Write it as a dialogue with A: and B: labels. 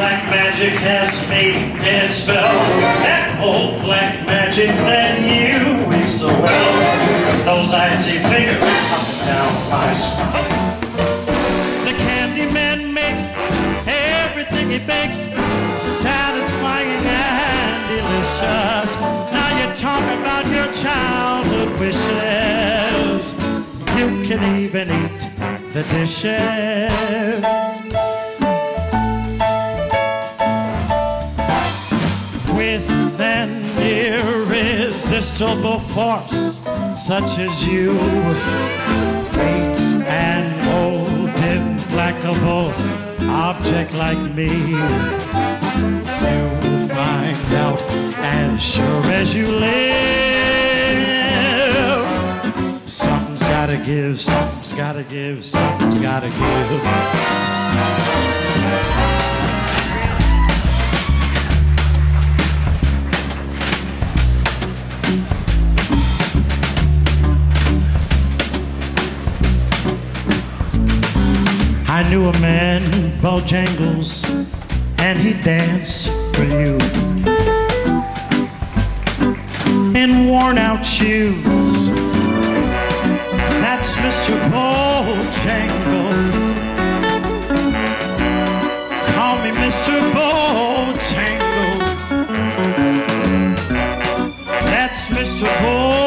A: has made and spell that old black magic that you weave so well. Those icy fingers up and down my spine. The candy man makes everything he bakes satisfying and delicious. Now you talk about your childhood wishes. You can even eat the dishes. With an irresistible force such as you. Meets an old implacable object like me. You'll find out as sure as you live. Something's gotta give something's gotta give something's gotta give I knew a man, Bojangles, and he danced for you. In worn out shoes. That's Mr. Bojangles. Call me Mr. Bojangles. Come back.